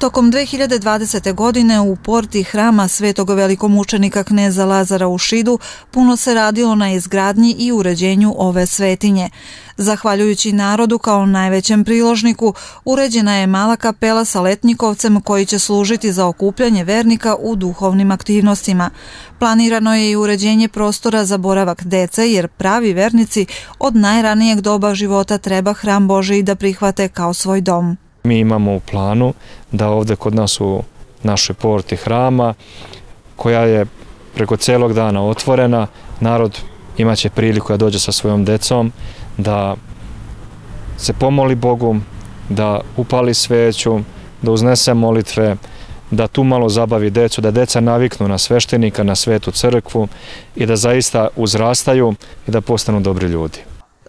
Tokom 2020. godine u porti hrama Svetog velikomučenika kneza Lazara u Šidu puno se radilo na izgradnji i uređenju ove svetinje. Zahvaljujući narodu kao najvećem priložniku, uređena je mala kapela sa letnikovcem koji će služiti za okupljanje vernika u duhovnim aktivnostima. Planirano je i uređenje prostora za boravak dece jer pravi vernici od najranijeg doba života treba hram Boži da prihvate kao svoj dom. Mi imamo u planu da ovde kod nas u našoj porti hrama, koja je preko celog dana otvorena, narod imaće priliku da dođe sa svojom decom, da se pomoli Bogu, da upali sveću, da uznese molitve, da tu malo zabavi decu, da deca naviknu na sveštenika, na svetu crkvu i da zaista uzrastaju i da postanu dobri ljudi.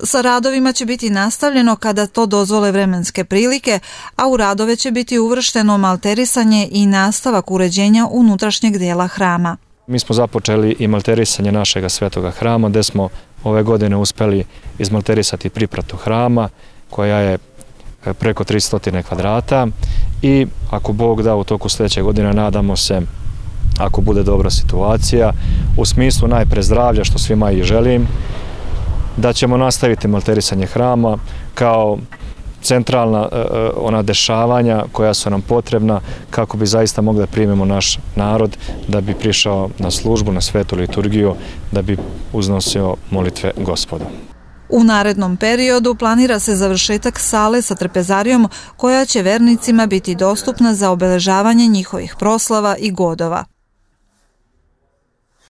Sa radovima će biti nastavljeno kada to dozvole vremenske prilike, a u radove će biti uvršteno malterisanje i nastavak uređenja unutrašnjeg dijela hrama. Mi smo započeli i malterisanje našega svetoga hrama, gde smo ove godine uspeli izmalterisati pripratu hrama, koja je e, preko 300 kvadrata i ako Bog da u toku sledeće godine nadamo se ako bude dobra situacija u smislu najpre zdravlja što svima i želim da ćemo nastaviti malterisanje hrama kao centralna e, e, ona dešavanja koja su nam potrebna kako bi zaista mogli da primimo naš narod da bi prišao na službu, na svetu liturgiju, da bi uznosio molitve gospoda. U narednom periodu planira se završetak sale sa trpezarijom koja će vernicima biti dostupna za obeležavanje njihovih proslava i godova.